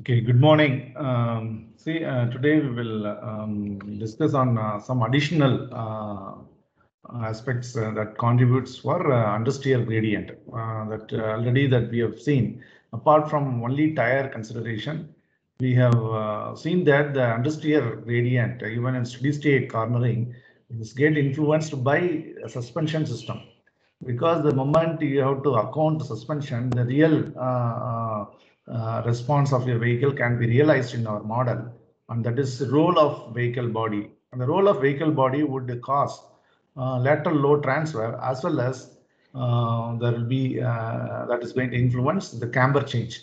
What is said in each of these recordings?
Okay, good morning. Um, see, uh, today we will um, discuss on uh, some additional uh, aspects uh, that contributes for uh, understeer gradient uh, that uh, already that we have seen. Apart from only tire consideration, we have seen that the understeer gradient, even in steady state cornering, is get influenced by suspension system. Because the moment you have to account suspension, the real uh, response of your vehicle can be realized in our model. And that is the role of vehicle body. And the role of vehicle body would cause uh, lateral load transfer as well as uh, there will be uh, that is going to influence the camber change.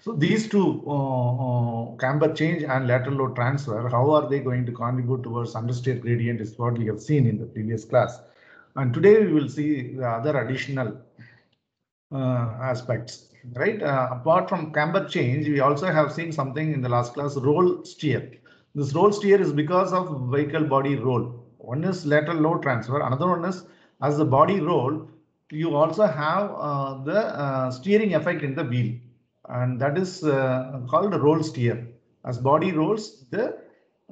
So these two uh, camber change and lateral load transfer, how are they going to contribute towards understeer gradient is what we have seen in the previous class. And today we will see the other additional aspects right? Uh, apart from camber change, we also have seen something in the last class, roll steer. This roll steer is because of vehicle body roll. One is lateral load transfer, another one is as the body roll, you also have uh, the uh, steering effect in the wheel. And that is uh, called roll steer. As body rolls, the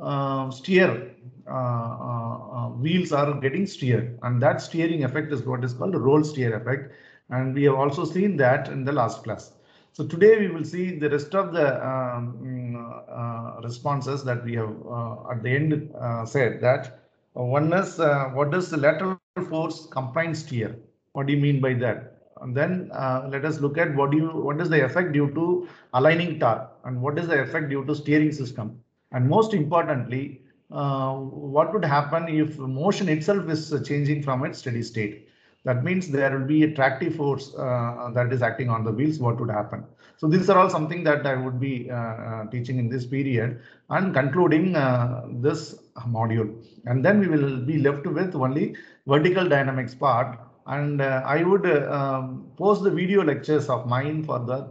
uh, steer uh, wheels are getting steered. And that steering effect is what is called roll steer effect and we have also seen that in the last class. So today we will see the rest of the um, uh, responses that we have uh, at the end uh, said that one is uh, what is the lateral force combined steer? What do you mean by that? And then uh, let us look at what do you what is the effect due to aligning torque and what is the effect due to steering system? And most importantly, uh, what would happen if motion itself is changing from its steady state? That means there will be a tractive force uh, that is acting on the wheels. What would happen? So these are all something that I would be uh, uh teaching in this period and concluding uh, this module. And then we will be left with only vertical dynamics part. And uh, I would um, post the video lectures of mine for that.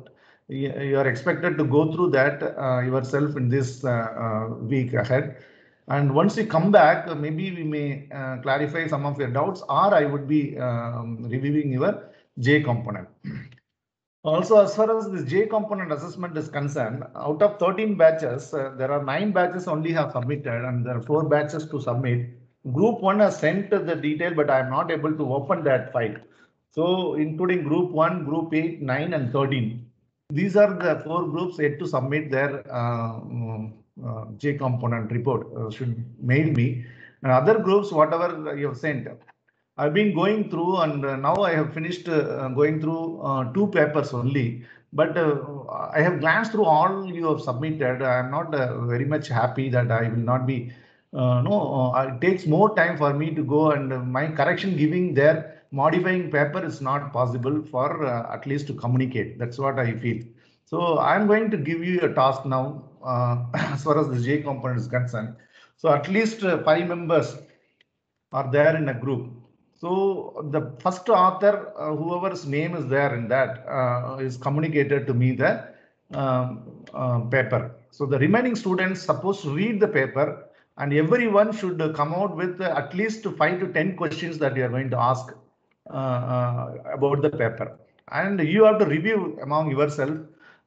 You are expected to go through that yourself in this week ahead. And once we come back, maybe we may uh, clarify some of your doubts or I would be um, reviewing your J component. Also, as far as this J component assessment is concerned, out of 13 batches, uh, there are nine batches only have submitted and there are four batches to submit. Group one has sent the detail, but I am not able to open that file. So including group one, group eight, nine and 13. These are the four groups yet to submit their uh, uh, J component report uh, should mail me. And other groups, whatever you have sent, I've been going through and uh, now I have finished going through two papers only. But I have glanced through all you have submitted. I am not very much happy that I will not be uh, no, uh, it takes more time for me to go and uh, my correction giving there modifying paper is not possible for at least to communicate. That's what I feel. So I'm going to give you a task now uh, as far as the J component is concerned. So at least uh, five members are there in a group. So the first author, uh, whoever's name is there in that, uh, is communicated to me the um, uh, paper. So the remaining students supposed to read the paper and everyone should come out with at least five to 10 questions that you are going to ask uh, about the paper. And you have to review among yourself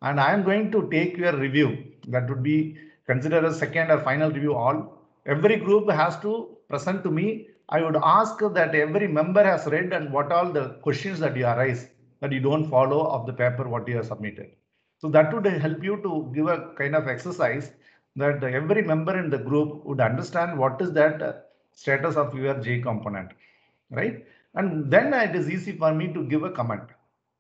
and I am going to take your review. That would be considered a second or final review all. Every group has to present to me. I would ask that every member has read and what all the questions that you arise that you don't follow of the paper what you have submitted. So that would help you to give a kind of exercise that every member in the group would understand what is that status of your J component, right? And then it is easy for me to give a comment.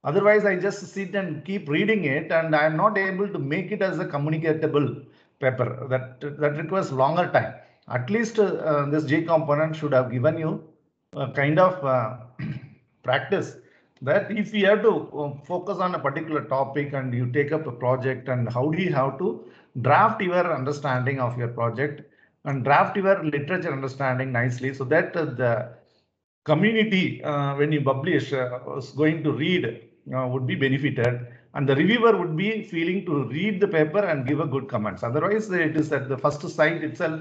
Otherwise, I just sit and keep reading it and I'm not able to make it as a communicatable paper that, that requires longer time. At least uh, this J component should have given you a kind of uh, practice that if you have to uh, focus on a particular topic and you take up a project and how do you have to draft your understanding of your project and draft your literature understanding nicely so that uh, the community uh, when you publish uh, is going to read uh, would be benefited and the reviewer would be feeling to read the paper and give a good comments. Otherwise, it is at the first sight itself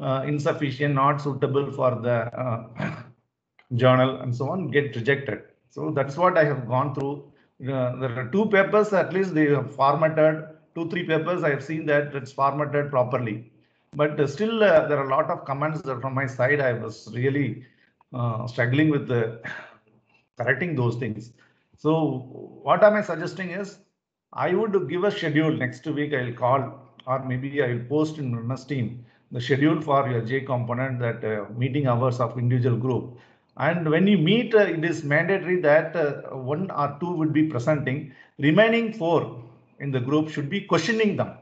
uh, insufficient, not suitable for the uh, journal and so on, get rejected. So that's what I have gone through. Uh, there are two papers, at least they have formatted two, three papers, I have seen that it's formatted properly. But uh, still, uh, there are a lot of comments from my side. I was really uh, struggling with the correcting those things. So what am I suggesting is, I would give a schedule next week. I'll call or maybe I will post in Runners team the schedule for your J component that uh, meeting hours of individual group. And when you meet, uh, it is mandatory that uh, one or two would be presenting. Remaining four in the group should be questioning them.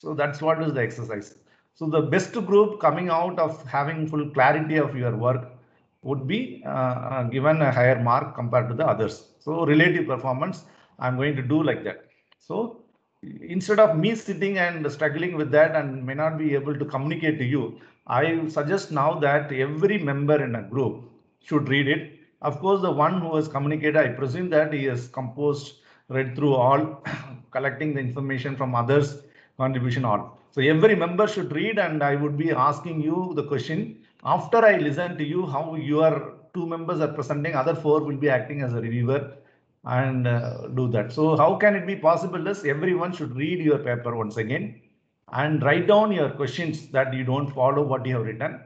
So that's what is the exercise. So the best group coming out of having full clarity of your work would be uh, uh, given a higher mark compared to the others. So relative performance, I'm going to do like that. So instead of me sitting and struggling with that and may not be able to communicate to you, I suggest now that every member in a group should read it. Of course, the one who has communicated, I presume that he has composed, read through all, collecting the information from others, contribution all. So every member should read and I would be asking you the question after I listen to you, how your two members are presenting, other four will be acting as a reviewer and uh, do that. So how can it be possible is everyone should read your paper once again and write down your questions that you don't follow what you have written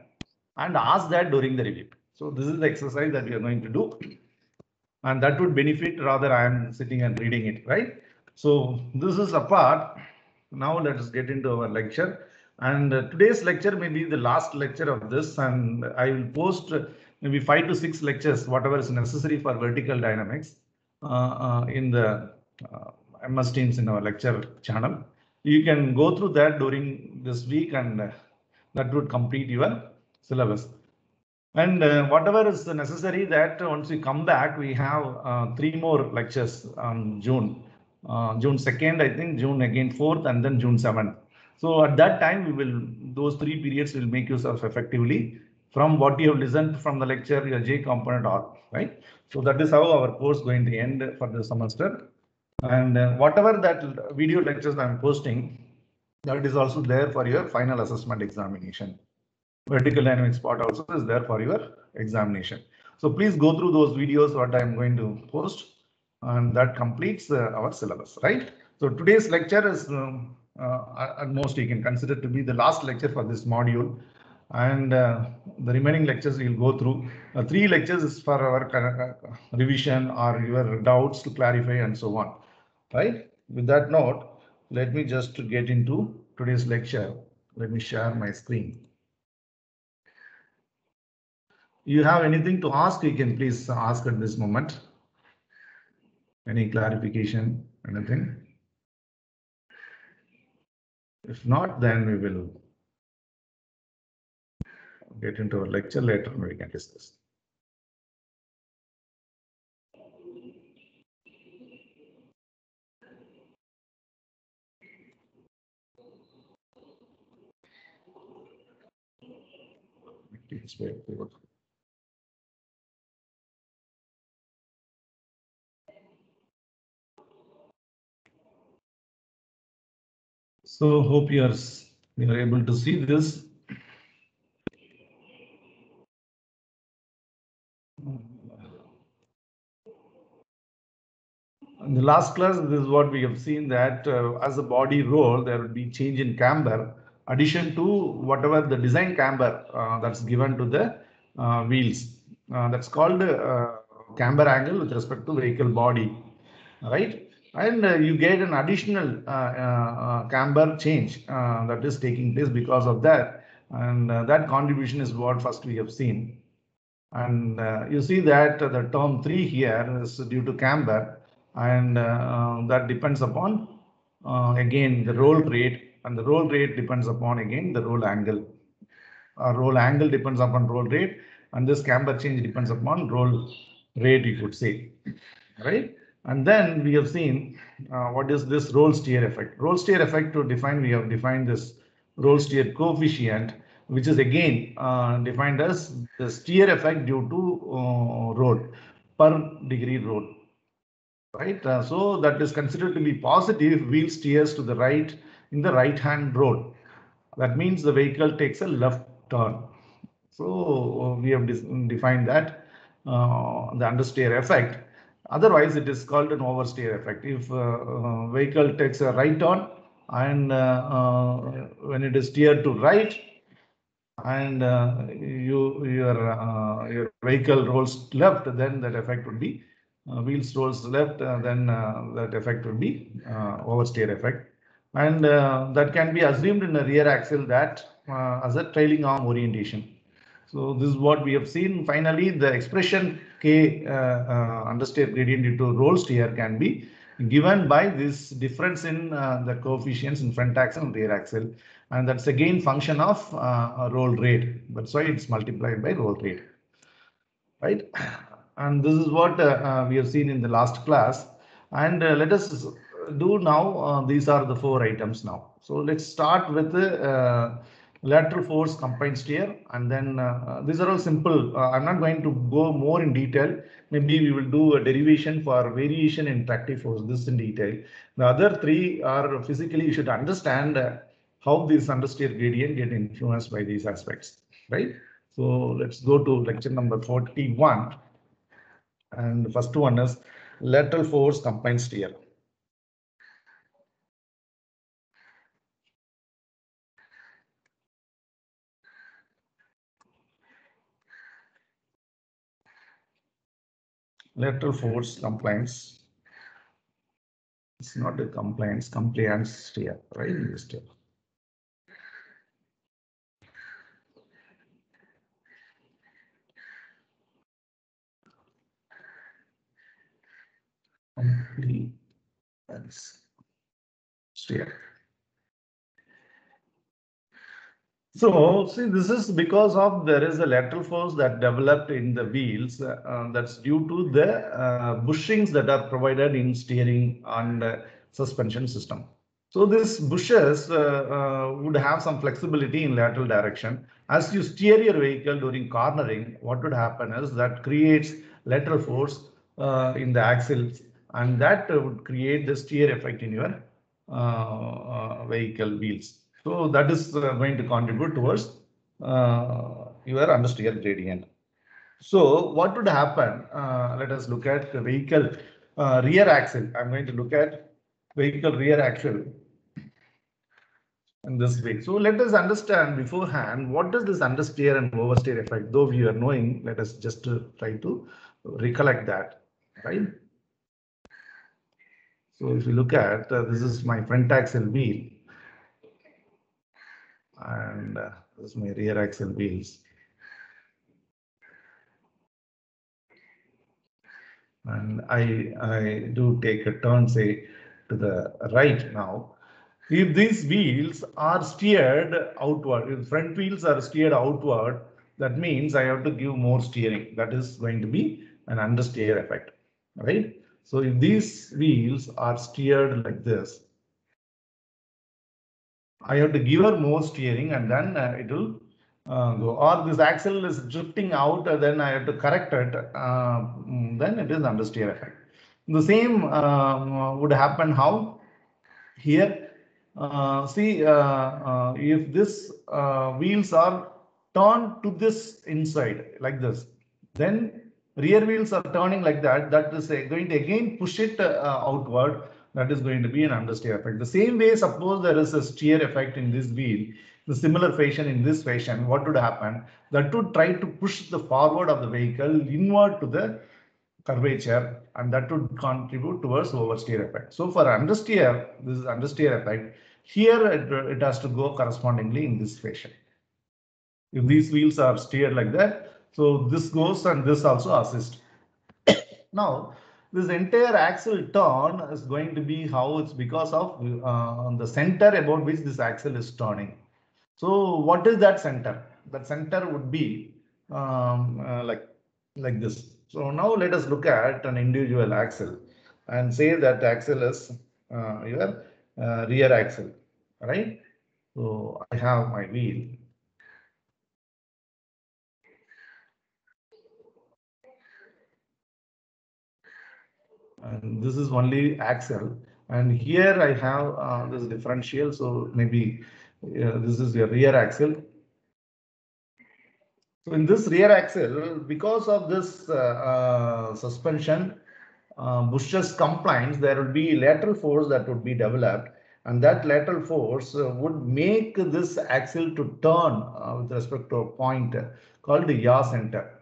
and ask that during the review. So this is the exercise that we are going to do and that would benefit rather I am sitting and reading it, right? So this is a part. Now let us get into our lecture and uh, today's lecture may be the last lecture of this and I will post maybe five to six lectures, whatever is necessary for vertical dynamics uh, uh, in the MS Teams in our lecture channel. You can go through that during this week and that would complete your syllabus. And uh, whatever is necessary that once we come back, we have uh, three more lectures on June. Uh, June 2nd, I think, June again 4th, and then June 7th. So at that time, we will, those three periods will make use of effectively from what you have listened from the lecture, your J component or right? So that is how our course going to end for the semester. And uh, whatever that video lectures I'm posting, that is also there for your final assessment examination. Vertical dynamics part also is there for your examination. So please go through those videos what I'm going to post and that completes uh, our syllabus, right? So today's lecture is um, uh, at most you can consider to be the last lecture for this module and uh, the remaining lectures we'll go through. Uh, three lectures is for our uh, revision or your doubts to clarify and so on. Right? With that note, let me just get into today's lecture. Let me share my screen. You have anything to ask, you can please ask at this moment. Any clarification, anything? If not, then we will get into a lecture later and we can discuss. So hope you are, you are able to see this. In the last class, this is what we have seen that uh, as a body roll, there will be change in camber, addition to whatever the design camber uh, that's given to the uh, wheels. Uh, that's called uh, camber angle with respect to vehicle body, right? And uh, you get an additional camber change that is taking place because of that. And that contribution is what first we have seen. And you see that the term 3 here is due to camber and uh, that depends upon uh, again the roll rate and the roll rate depends upon again the roll angle. Uh, roll angle depends upon roll rate and this camber change depends upon roll rate you could say right and then we have seen uh, what is this roll steer effect roll steer effect to define we have defined this roll steer coefficient which is again uh, defined as the steer effect due to uh, roll per degree roll right? Uh, so that is considered to be positive wheel steers to the right in the right hand road. That means the vehicle takes a left turn. So we have defined that uh, the understeer effect. Otherwise, it is called an oversteer effect. If uh, uh, vehicle takes a right turn and uh, uh, when it is steered to right and you your your vehicle rolls left, then that effect would be wheels rolls left, then that effect would be oversteer effect. And that can be assumed in the rear axle that as a trailing arm orientation. So this is what we have seen. Finally, the expression K uh, uh, understeer gradient due to roll steer can be given by this difference in uh, the coefficients in front axle and rear axle. And that's again function of uh, roll rate. That's why it's multiplied by roll rate. Right. And this is what uh, uh, we have seen in the last class. And let us do now. these are the four items now. So let's start with lateral force combined steer and then uh, these are all simple. Uh, I'm not going to go more in detail. Maybe we will do a derivation for variation in tractive force, this in detail. The other three are physically you should understand uh, how this understeer gradient get influenced by these aspects, right? So let's go to lecture number 41. And the first one is lateral force combined steer. Lateral force compliance. It's not a compliance, compliance steer, right? Steer. Compliance steer. So, see, this is because of there is a lateral force that developed in the wheels. uh, uh, that's due to the uh, bushings that are provided in steering and uh, suspension system. So, these bushes uh, uh, would have some flexibility in lateral direction. As you steer your vehicle during cornering, what would happen is that creates lateral force in the axles, and that would create the steer effect in your vehicle wheels. So that is uh, going to contribute towards uh, your understeer gradient. So what would happen? Uh, let us look at the vehicle rear axle. I'm going to look at vehicle rear axle in this way. So let us understand beforehand what does this understeer and oversteer effect. Though we are knowing, let us just try to recollect that, right? So if you look at uh, this is my front axle wheel and uh, this is my rear axle wheels. And I, I do take a turn, say, to the right now. If these wheels are steered outward, if front wheels are steered outward, that means I have to give more steering. That is going to be an understeer effect, right? So if these wheels are steered like this, I have to give her more steering and then uh, it will uh, go. Or this axle is drifting out, uh, then I have to correct it. Uh, mm, then it is understeer effect. The same um, would happen how here. Uh, see, if this wheels are turned to this inside like this, then rear wheels are turning like that. That is going to again push it outward that is going to be an understeer effect. The same way, suppose there is a steer effect in this wheel, the similar fashion in this fashion, what would happen? That would try to push the forward of the vehicle inward to the curvature and that would contribute towards oversteer effect. So for understeer, this is understeer effect, here it, it has to go correspondingly in this fashion. If these wheels are steered like that, so this goes and this also assists. now, this entire axle turn is going to be how it's because of uh, the center about which this axle is turning. So what is that center? That center would be um, uh, like like this. So now let us look at an individual axle and say that axle is uh, your uh, rear axle, right? So I have my wheel. And this is only axle. And here I have uh, this differential. So maybe uh, this is your rear axle. So in this rear axle, because of this uh, uh, suspension, uh, Bush's compliance, there will be lateral force that would be developed and that lateral force uh, would make this axle to turn with respect to a point called the yaw center.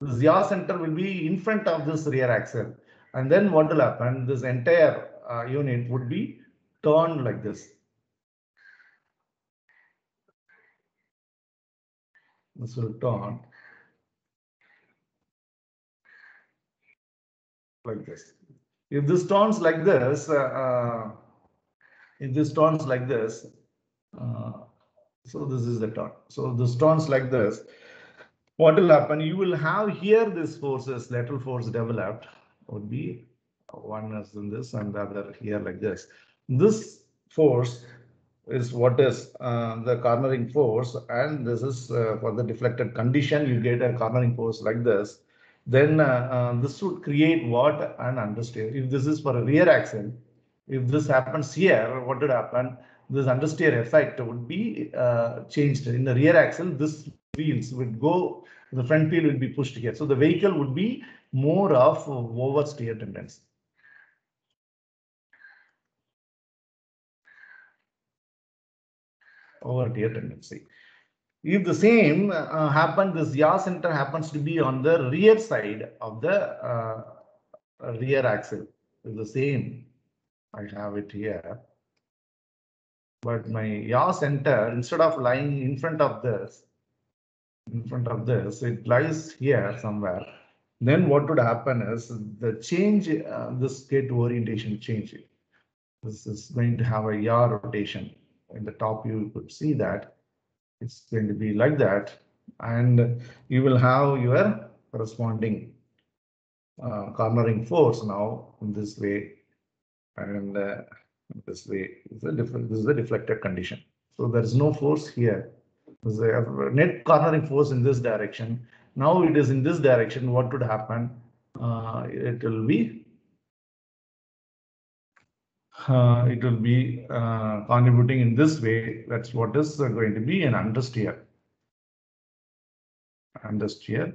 This yaw center will be in front of this rear axle. And then what will happen? This entire uh, unit would be turned like this. This will turn like this. If this turns like this, uh, uh, if this turns like this, uh, so this is the turn. So this turns like this. What will happen? You will have here this forces, lateral force developed would be one is in this and the other here like this. This force is what is uh, the cornering force and this is uh, for the deflected condition you get a cornering force like this then uh, uh, this would create what an understeer. If this is for a rear axle, if this happens here, what would happen? This understeer effect would be uh, changed in the rear axle. This wheels would go, the front wheel will be pushed here. So the vehicle would be more of oversteer tendency. Oversteer tendency. If the same uh, happen, this yaw center happens to be on the rear side of the uh, rear axle. If the same, I have it here. But my yaw center, instead of lying in front of this, in front of this, it lies here somewhere. Then what would happen is the change, uh, this gate orientation change. This is going to have a yaw rotation. In the top, you could see that it's going to be like that and you will have your corresponding uh, cornering force now in this way and uh, this way is a different this is a deflected condition so there is no force here a net cornering force in this direction now it is in this direction what would happen uh, it will be uh, it will be uh, contributing in this way. That's what is uh, going to be an understeer. Understeer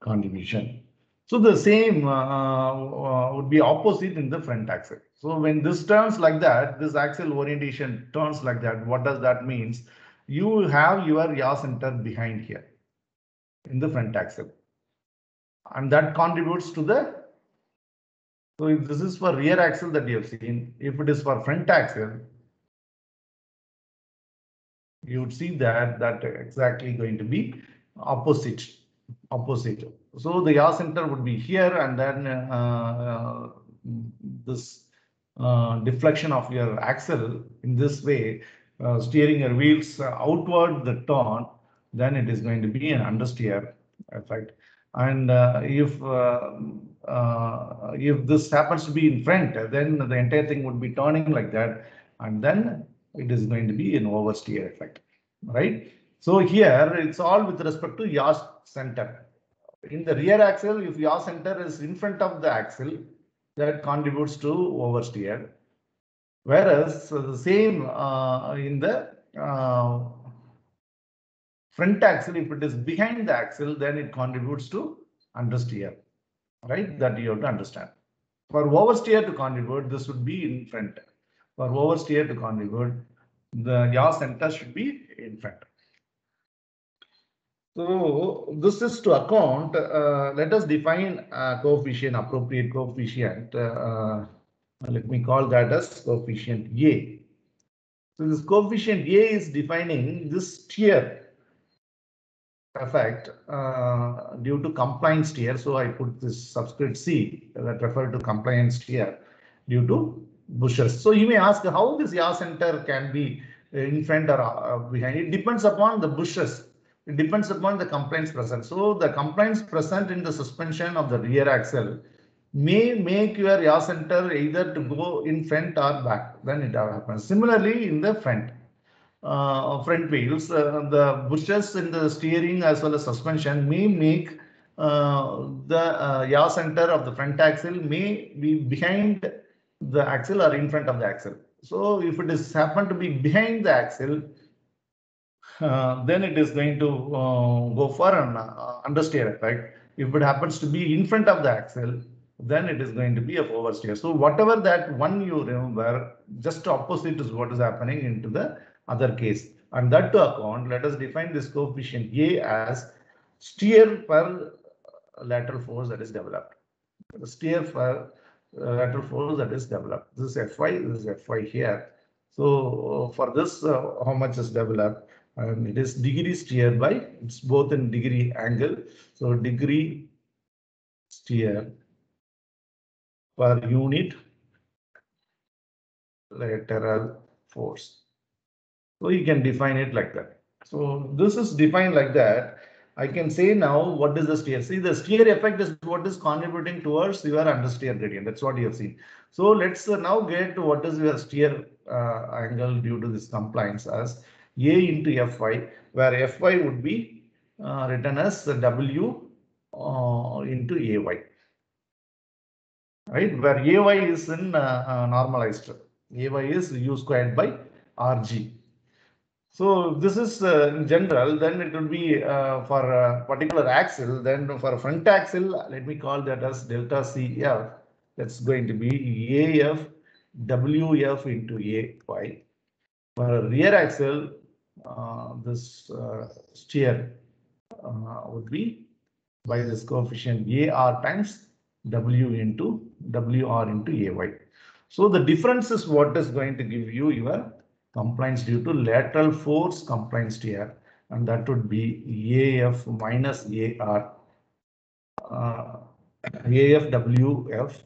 contribution. So the same uh, uh, would be opposite in the front axle. So when this turns like that, this axle orientation turns like that. What does that means? You have your yaw center behind here in the front axle. And that contributes to the so if this is for rear axle that you have seen, if it is for front axle, you would see that that exactly going to be opposite, opposite. So the yaw center would be here and then uh, uh, this uh, deflection of your axle in this way, uh, steering your wheels outward the turn, then it is going to be an understeer effect. And uh, if uh, uh, if this happens to be in front, then the entire thing would be turning like that, and then it is going to be an oversteer effect, right? So here it's all with respect to yaw center. In the rear axle, if yaw center is in front of the axle, that contributes to oversteer. Whereas the same uh, in the uh, front axle, if it is behind the axle, then it contributes to understeer, right? That you have to understand. For oversteer to contribute, this would be in front. For oversteer to contribute, the yaw center should be in front. So this is to account, uh, let us define coefficient, appropriate coefficient. Uh, let me call that as coefficient A. So this coefficient A is defining this steer effect uh, due to compliance steer. So I put this subscript C that refer to compliance steer due to bushes. So you may ask how this yaw center can be in front or uh, behind. It depends upon the bushes. It depends upon the compliance present. So the compliance present in the suspension of the rear axle may make your yaw center either to go in front or back. Then it happens. Similarly in the front uh, front wheels, uh, the bushes in the steering as well as suspension may make uh, the uh, yaw center of the front axle may be behind the axle or in front of the axle. So if it is happen to be behind the axle, uh, then it is going to uh, go for an understeer effect. If it happens to be in front of the axle, then it is going to be a oversteer. So whatever that one you remember, just opposite is what is happening into the other case. And that to account, let us define this coefficient A as steer per lateral force that is developed. Steer per uh, lateral force that is developed. This is Fy, this is Fy here. So for this, uh, how much is developed? And it is degree steer by, it's both in degree angle. So degree steer per unit lateral force. So you can define it like that. So this is defined like that. I can say now what is the steer? See the steer effect is what is contributing towards your understeer gradient. That's what you have seen. So let's uh, now get to what is your steer uh, angle due to this compliance as A into Fy, where Fy would be uh, written as W uh, into Ay right? Where Ay is in uh, uh, normalized. Ay is u squared by Rg. So this is uh, in general, then it will be uh, for a particular axle, then for a front axle, let me call that as delta CF. That's going to be AF WF into AY. For a rear axle, uh, this uh, steer would be by this coefficient AR times W into WR into AY. So the difference is what is going to give you your compliance due to lateral force compliance here. And that would be AF minus AR. Uh, AFWF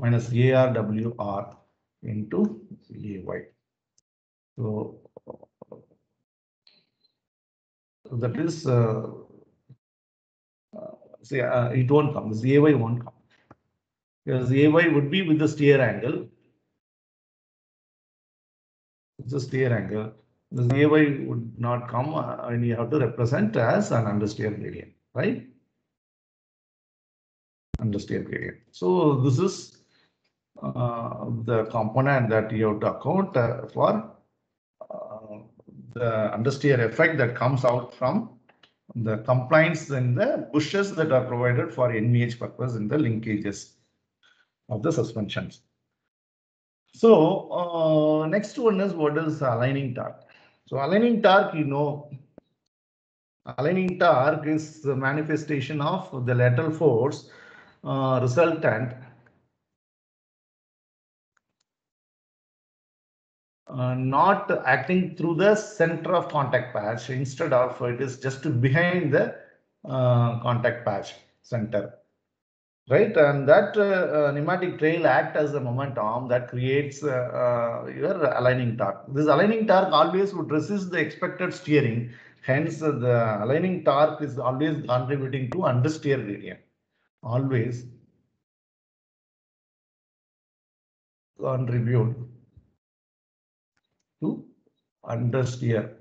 minus ARWR into AY. So that is uh, See, uh, it won't come. This AY won't come. Because AY would be with the steer angle. It's a steer angle. This AY would not come uh, and you have to represent as an understeer gradient, right? Understeer gradient. So this is uh, the component that you have to account uh, for uh, the understeer effect that comes out from the compliance and the bushes that are provided for NVH purpose in the linkages of the suspensions. So uh, next one is what is aligning torque. So aligning torque, you know, aligning torque is the manifestation of the lateral force uh, resultant uh, not acting through the center of contact patch instead of it is just behind the uh, contact patch center right and that uh, uh pneumatic trail act as a momentum that creates uh, uh, your aligning torque this aligning torque always would resist the expected steering hence the aligning torque is always contributing to understeer gradient always contribute to understeer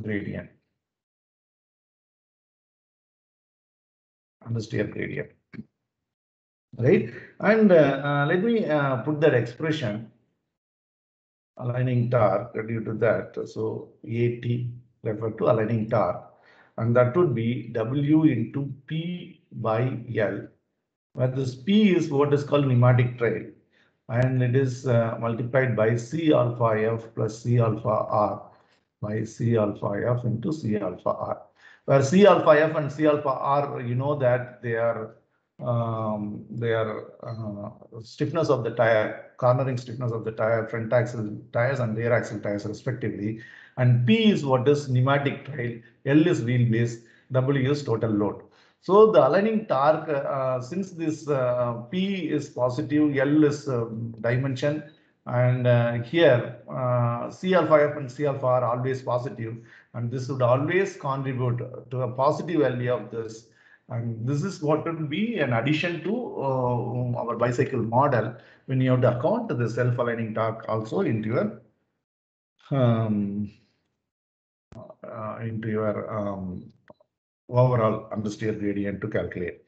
gradient. Understeer gradient. Right. And uh, uh, let me uh, put that expression aligning torque due to that. So AT refer to aligning torque and that would be W into P by L where this P is what is called pneumatic trail and it is uh, multiplied by C alpha F plus C alpha R by C alpha F into C alpha R. Where C alpha F and C alpha R, you know that they are um, their uh, stiffness of the tire, cornering stiffness of the tire, front axle tires and rear axle tires respectively. And P is what is pneumatic trail, L is wheelbase, W is total load. So the aligning torque, uh, since this uh, P is positive, L is uh, dimension, and uh, here uh, C alpha F and C alpha are always positive, and this would always contribute to a positive value of this. And this is what will be an addition to uh, our bicycle model when you have to account the self-aligning torque also into your um, into your um, overall understeer gradient to calculate.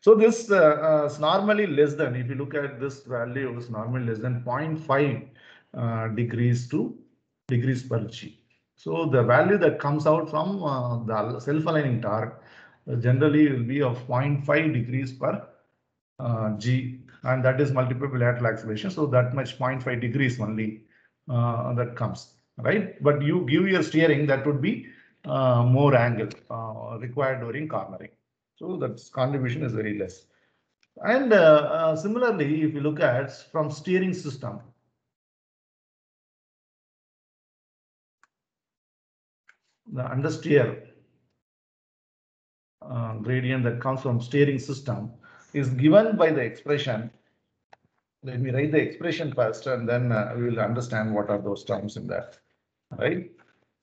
So this uh, uh, is normally less than, if you look at this value, is normally less than 0.5 uh, degrees to degrees per G. So the value that comes out from uh, the self-aligning torque uh, generally it will be of 0.5 degrees per uh, g and that is multiple lateral acceleration. So that much 0.5 degrees only uh, that comes, right? But you give your steering that would be uh, more angle uh, required during cornering. So that contribution is very less. And uh, uh, similarly, if you look at from steering system, the understeer uh, gradient that comes from steering system is given by the expression. Let me write the expression first and then uh, we will understand what are those terms in that, right?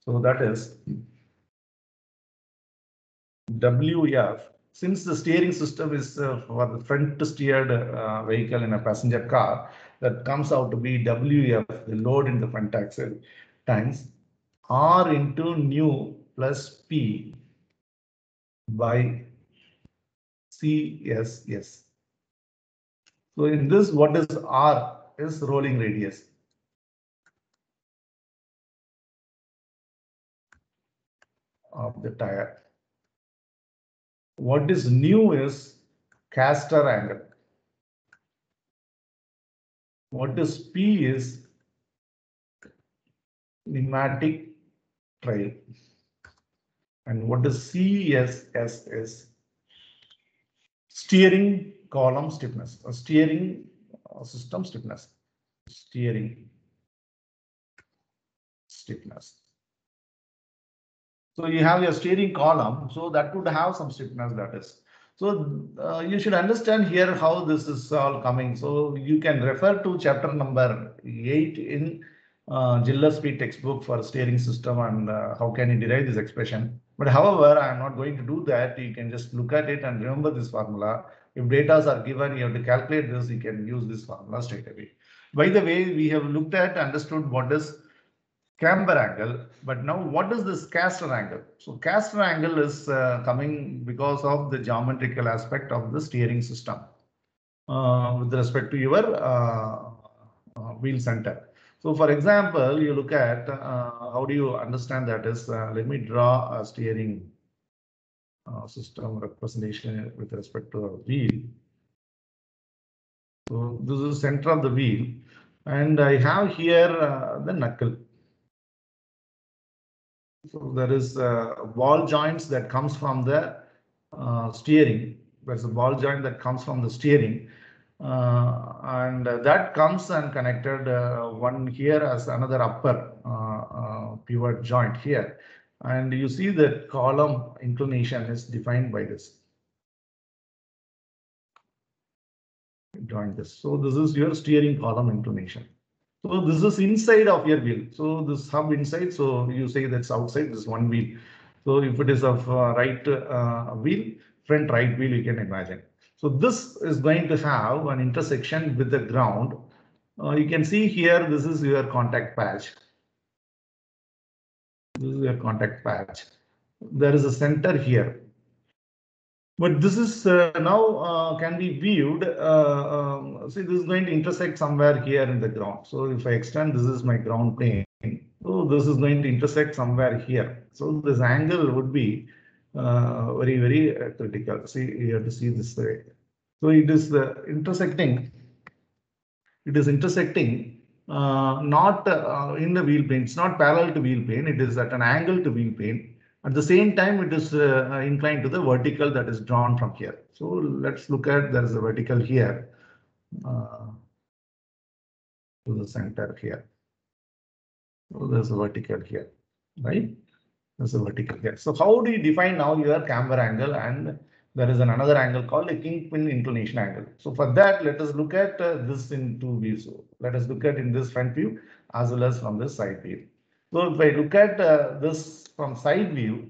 So that is WF, since the steering system is uh, for the front steered uh, vehicle in a passenger car, that comes out to be WF, the load in the front axle, times R into nu plus P by CSS. So in this, what is R is rolling radius. of the tire. What is nu is caster angle. What is P is pneumatic trail. And what is CSS is steering column stiffness, or steering uh, system stiffness, steering stiffness. So you have your steering column, so that would have some stiffness that is. So uh, you should understand here how this is all coming. So you can refer to chapter number eight in uh, Gillespie textbook for steering system and uh, how can you derive this expression. But however, I am not going to do that. You can just look at it and remember this formula. If data are given, you have to calculate this, you can use this formula straight away. By the way, we have looked at, understood what is camber angle, but now what is this caster angle? So caster angle is uh, coming because of the geometrical aspect of the steering system uh, with respect to your uh, uh wheel center. So for example, you look at uh, how do you understand that is, uh, let me draw a steering uh, system representation with respect to a wheel. So this is the center of the wheel and I have here uh, the knuckle. So there is uh, ball joints that comes from the uh, steering. There's a ball joint that comes from the steering and that comes and connected uh, one here as another upper uh, pivot joint here. And you see that column inclination is defined by this. Join this. So this is your steering column inclination. So this is inside of your wheel. So this hub inside. So you say that's outside this one wheel. So if it is of uh, right uh, wheel, front right wheel, you can imagine. So this is going to have an intersection with the ground. Uh, you can see here, this is your contact patch. This is your contact patch. There is a center here. But this is uh, now uh, can be viewed. Uh, um, see, this is going to intersect somewhere here in the ground. So if I extend, this is my ground plane. So this is going to intersect somewhere here. So this angle would be very, very uh, critical. See, you have to see this way. So it is uh, intersecting. It is intersecting uh, not uh, in the wheel plane. It's not parallel to wheel plane. It is at an angle to wheel plane. At the same time, it is uh, inclined to the vertical that is drawn from here. So let's look at there is a vertical here uh, to the center here. So there's a vertical here, right? There's a vertical here. So how do you define now your camber angle and there is another angle called a kingpin inclination angle. So for that, let us look at uh, this in two views. So let us look at in this front view as well as from this side view. So if I look at uh, this from side view,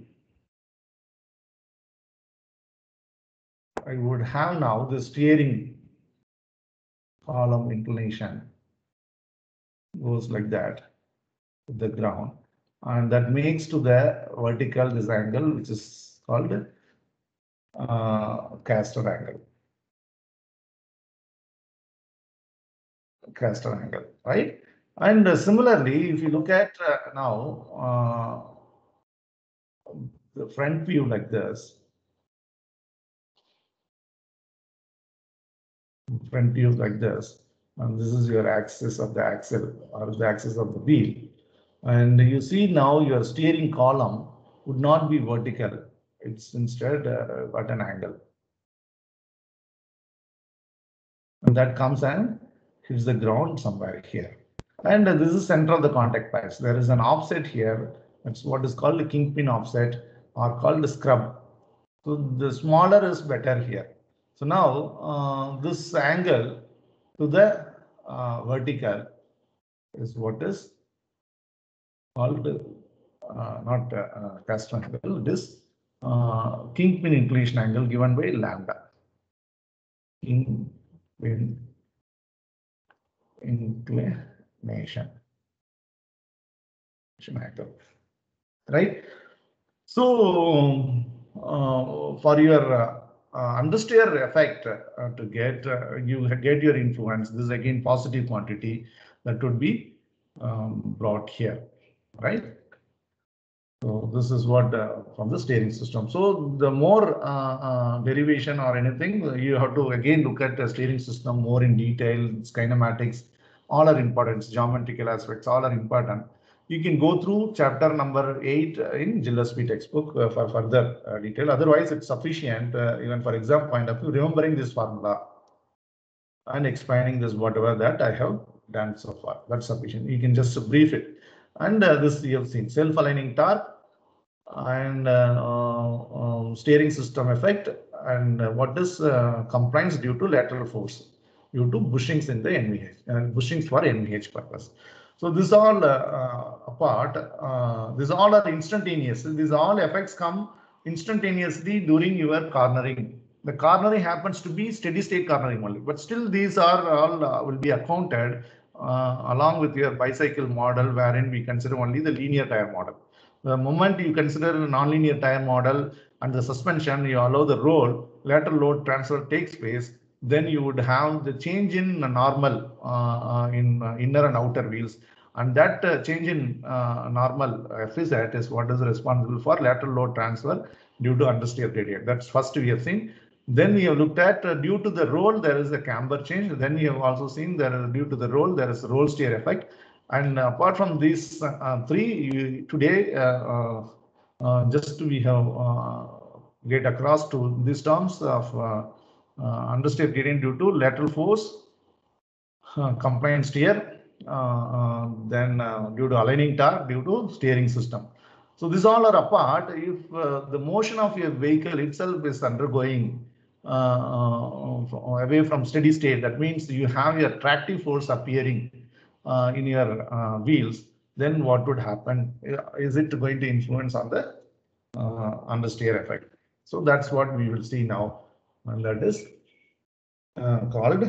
I would have now the steering column inclination goes like that the ground and that makes to the vertical this angle which is called uh, castor angle. Castor angle, right? And uh, similarly, if you look at uh, now uh, the front view like this, front view like this, and this is your axis of the axle or the axis of the wheel and you see now your steering column would not be vertical. It's instead uh, at an angle. And that comes and hits the ground somewhere here. And uh, this is center of the contact patch. There is an offset here. That's what is called a kingpin offset or called the scrub. So the smaller is better here. So now uh, this angle to the uh, vertical is what is called uh, not caster angle. It is kingpin inclination angle given by lambda. Kingpin inclination angle. Right. So uh, for your uh, uh, understeer effect uh, to get you get your influence, this is again positive quantity that would be um, brought here, right? So this is what uh, from the steering system. So the more uh, uh, derivation or anything, you have to again look at the steering system more in detail. Kinematics, all are important. Geometrical aspects, all are important. You can go through chapter number eight in Gillespie textbook uh, for further uh, detail. Otherwise, it's sufficient uh, even for exam point of view, remembering this formula and explaining this whatever that I have done so far. That's sufficient. You can just brief it. And uh, this you have seen self-aligning torque and uh, uh, steering system effect and what is compliance due to lateral force due to bushings in the NVH and bushings for NVH purpose. So this all apart, these all are instantaneous. These all effects come instantaneously during your cornering. The cornering happens to be steady state cornering only, but still these are all uh, will be accounted uh, along with your bicycle model wherein we consider only the linear tire model. The moment you consider a nonlinear tire model and the suspension, you allow the roll, lateral load transfer takes place, then you would have the change in normal uh, uh, in uh, inner and outer wheels. And that uh, change in uh, normal FZ is what is responsible for lateral load transfer due to understeer gradient. That's first we have seen. Then we have looked at uh, due to the roll, there is a camber change. Then we have also seen that due to the roll, there is a roll steer effect. And apart from these uh, three, you, today, uh, uh, just we have get across to these terms of understeer gradient due to lateral force, compliant steer, then due to aligning torque, due to steering system. So these all are apart. If uh, the motion of your vehicle itself is undergoing uh, uh, away from steady state, that means you have your tractive force appearing uh, in your uh, wheels, then what would happen? Is it going to influence on the uh, understeer effect? So that's what we will see now, and that is uh, called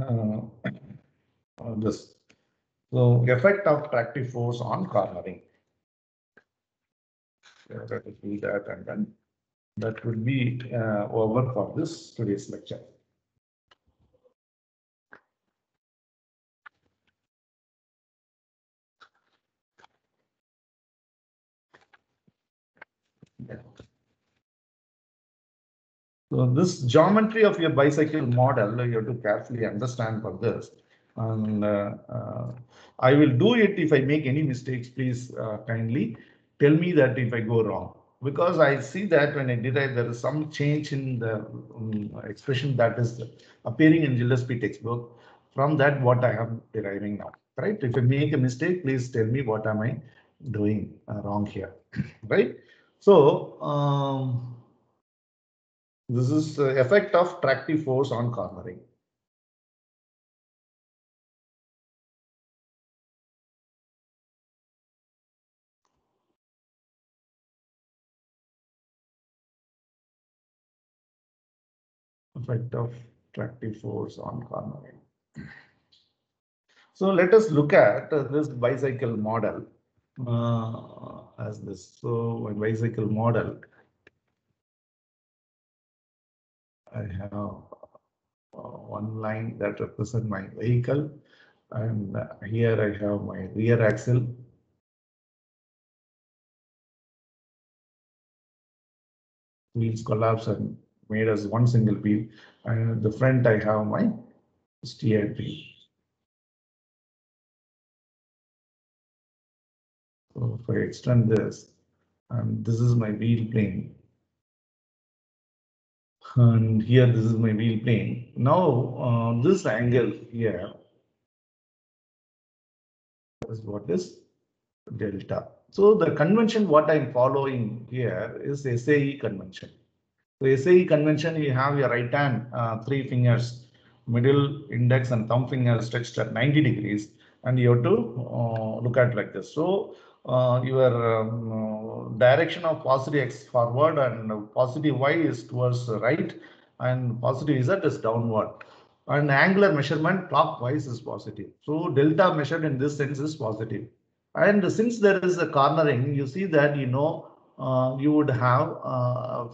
uh, this. So effect of tractive force on cornering. Let do that and then that would be uh, over for this today's lecture. So this geometry of your bicycle model, you have to carefully understand for this. And uh, uh, I will do it if I make any mistakes, please uh, kindly tell me that if I go wrong. Because I see that when I derive, there is some change in the um, expression that is appearing in Gillespie textbook. From that, what I am deriving now, right? If I make a mistake, please tell me what am I doing uh, wrong here, right? So, um, this is the effect of tractive force on cornering. Effect of tractive force on cornering. So let us look at uh, this bicycle model uh, as this. So a bicycle model I have uh, one line that represent my vehicle and here I have my rear axle. Wheels collapse and made as one single wheel And the front I have my steered wheel. So if I extend this, and this is my wheel plane. And here this is my wheel plane. Now uh, this angle here is what is delta. So the convention what I'm following here is SAE convention. So SAE convention, you have your right hand, uh, three fingers, middle index and thumb finger stretched at 90 degrees, and you have to uh, look at like this. So uh, your um, direction of positive x forward and positive y is towards right, and positive z is downward. And angular measurement clockwise is positive. So delta measured in this sense is positive. And since there is a cornering, you see that you know uh, you would have uh,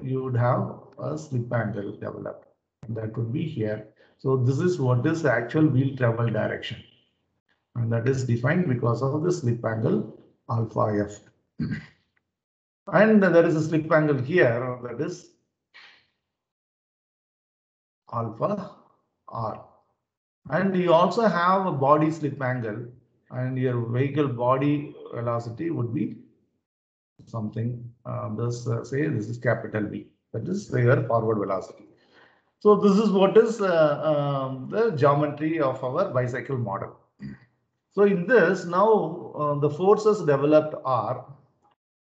you would have a slip angle developed. That would be here. So this is what is the actual wheel travel direction. And that is defined because of the slip angle alpha f. and there is a slip angle here that is alpha r. And you also have a body slip angle and your vehicle body velocity would be something uh, this uh, say this is capital V that is your forward velocity. So this is what is uh, um, the geometry of our bicycle model. So in this now uh, the forces developed are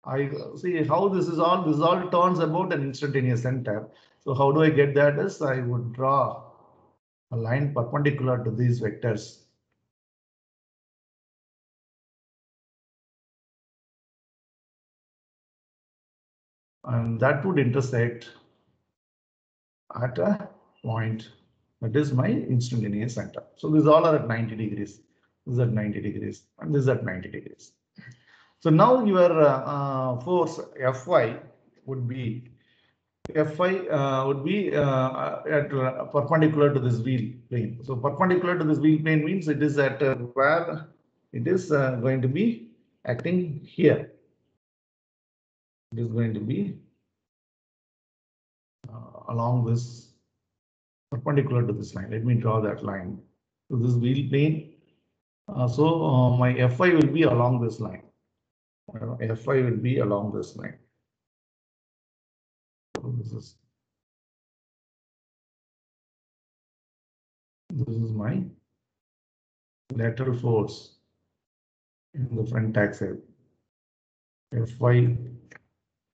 I see how this is all this all turns about an instantaneous center. So how do I get that is I would draw a line perpendicular to these vectors and that would intersect at a point that is my instantaneous center. So these all are at 90 degrees. This is at 90 degrees and this is at 90 degrees. So now your uh, uh, force Fy would be Fy uh, would be uh, at uh, perpendicular to this wheel plane. So perpendicular to this wheel plane means it is at uh, where it is going to be acting here it is going to be uh, along this perpendicular to this line. Let me draw that line to this wheel plane. Uh, so uh, my Fy will be along this line. Uh, Fy will be along this line. So this is this is my lateral force in the front axle. Fy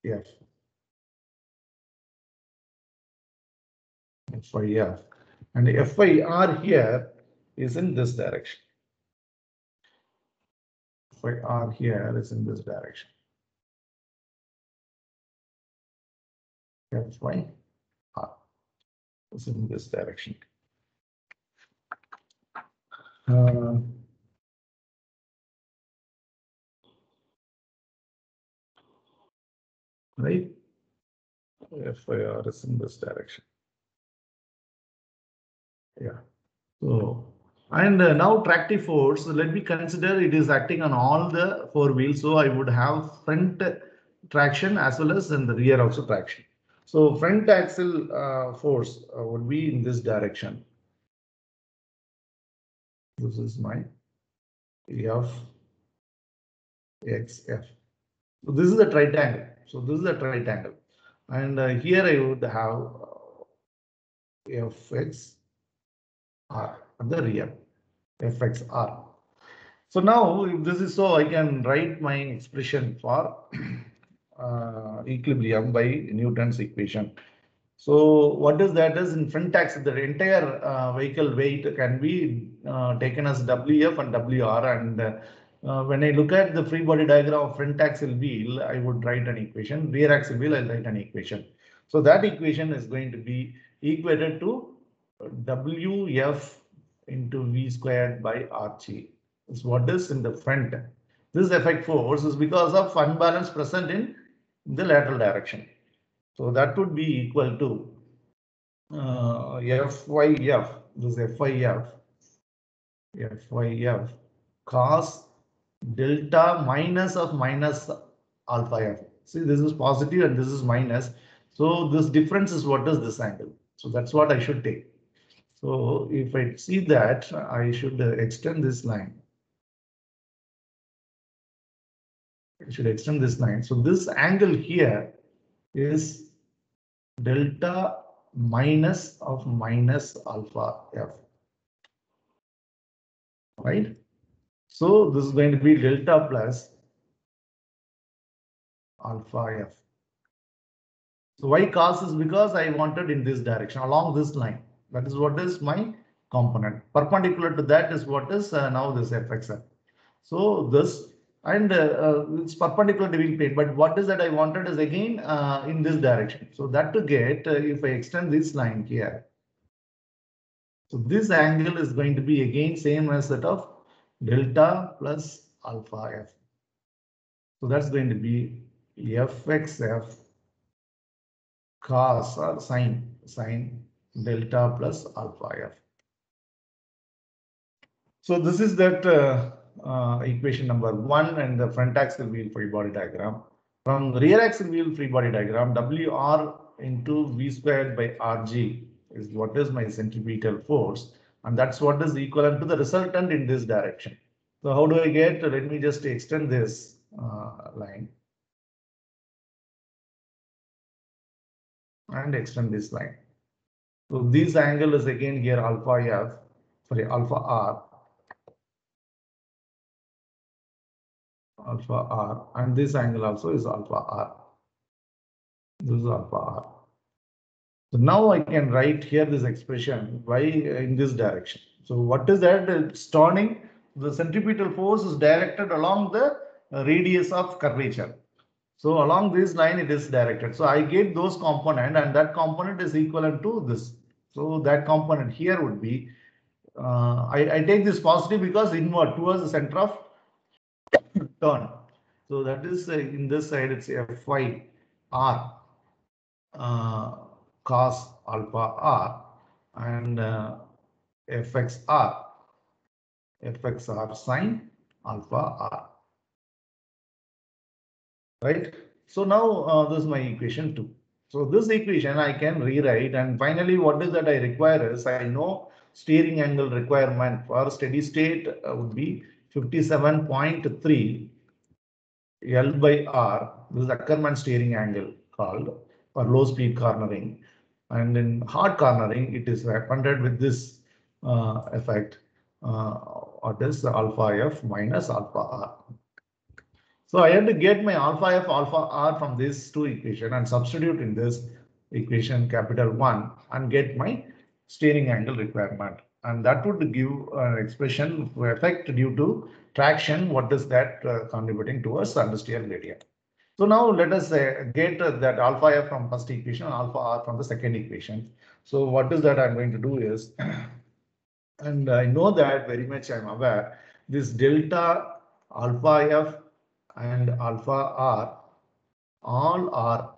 F. FIF. And FIR here is in this direction. FIR here is in this direction. FIR is in this direction. Uh, right? FIR is in this direction. Yeah. So, and uh, now tractive force, let me consider it is acting on all the four wheels. So I would have front traction as well as in the rear also traction. So front axle uh, force uh, would be in this direction. This is my F X F. So this is a triangle. So this is a triangle. And uh, here I would have uh, fx r at the rear, fx r. So now if this is so, I can write my expression for uh, equilibrium by Newton's equation. So what is that is in front axle, the entire uh, vehicle weight can be uh, taken as WF and WR and uh, when I look at the free body diagram of front axle wheel, I would write an equation. Rear axle wheel, I'll write an equation. So that equation is going to be equated to WF into V squared by RG. Is what is in the front. This effect force is because of unbalance present in the lateral direction. So that would be equal to uh, FYF, this is FYF, FYF cos delta minus of minus alpha f. See, this is positive and this is minus. So this difference is what is this angle. So that's what I should take. So if I see that, I should extend this line. I should extend this line. So this angle here is delta minus of minus alpha f. Right? So this is going to be delta plus alpha f. So why cos is because I wanted in this direction along this line. That is what is my component. Perpendicular to that is what is uh, now this fxf. So this and uh, uh, it's perpendicular to the plane. But what is that I wanted is again uh, in this direction. So that to get uh, if I extend this line here. So this angle is going to be again same as that of delta plus alpha f. So that's going to be fxf cos or sine sine delta plus alpha f. So this is that uh, uh, equation number one and the front axle wheel free body diagram. From rear axle wheel free body diagram, WR into V squared by RG is what is my centripetal force. And that's what is equivalent to the resultant in this direction. So how do I get? Let me just extend this uh, line. And extend this line. So this angle is again here alpha f, sorry, alpha r alpha r and this angle also is alpha r. This is alpha r. So now I can write here this expression y in this direction. So what is that? It's turning the centripetal force is directed along the radius of curvature. So along this line it is directed. So I get those component and that component is equivalent to this. So that component here would be uh, I, I take this positive because inward towards the center of turn. So that is uh, in this side it's Fy R uh, cos alpha R and uh, Fx R Fx R sine alpha R. Right. So now uh, this is my equation 2. So this equation I can rewrite and finally what is that I require is I know steering angle requirement for steady state uh, would be 57.3 L by R. This is Ackermann steering angle called for low speed cornering. And in hard cornering, it is funded with this uh, effect, uh, or this alpha F minus alpha R. So I had to get my alpha F alpha R from these two equation and substitute in this equation capital one and get my steering angle requirement and that would give an expression effect due to traction. What is that uh, contributing towards understeer gradient? So now let us uh, get that alpha f from first equation, and alpha r from the second equation. So what is that I'm going to do is, and I know that very much I'm aware, this delta alpha f and alpha r all are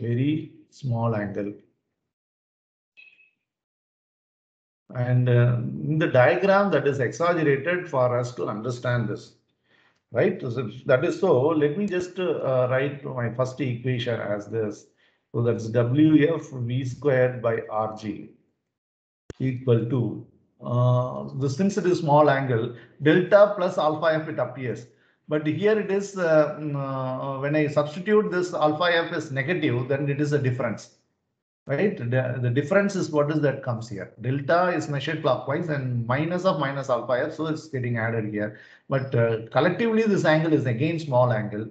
very small angle And uh, in the diagram that is exaggerated for us to understand this, right? So that is so, let me just uh, write my first equation as this. So that's WF V squared by RG equal to, uh, this since it is small angle, delta plus alpha F it appears. But here it is, uh, mm, uh, when I substitute this alpha F is negative, then it is a difference right? The, the difference is what is that comes here. Delta is measured clockwise and minus of minus alpha f, so it's getting added here. But uh, collectively, this angle is again small angle.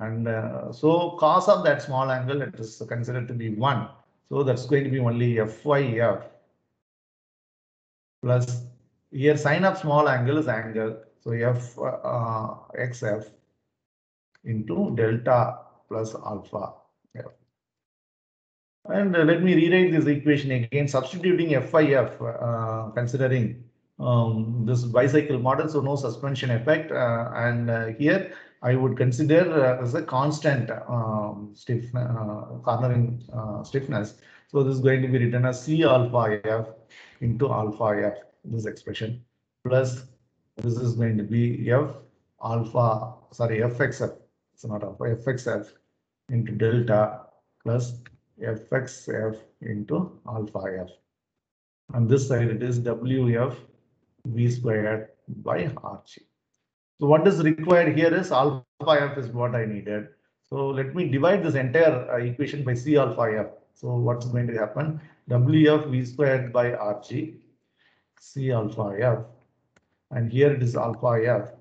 And uh, so cos of that small angle, it is considered to be 1. So that's going to be only fyf plus here sine of small angle is angle. So f uh, xf into delta plus alpha. And uh, let me rewrite this equation again, substituting FIF, uh, considering um, this bicycle model, so no suspension effect. Uh, and here I would consider as a constant um, stiff cornering stiffness. So this is going to be written as C alpha F into alpha F, this expression, plus this is going to be F alpha, sorry, FXF, it's not alpha, FXF into delta plus fxf into alpha f. On this side, it is wf v squared by rg. So what is required here is alpha f is what I needed. So let me divide this entire uh, equation by C alpha f. So what's going to happen? Wf v squared by Rg, C alpha f, and here it is alpha f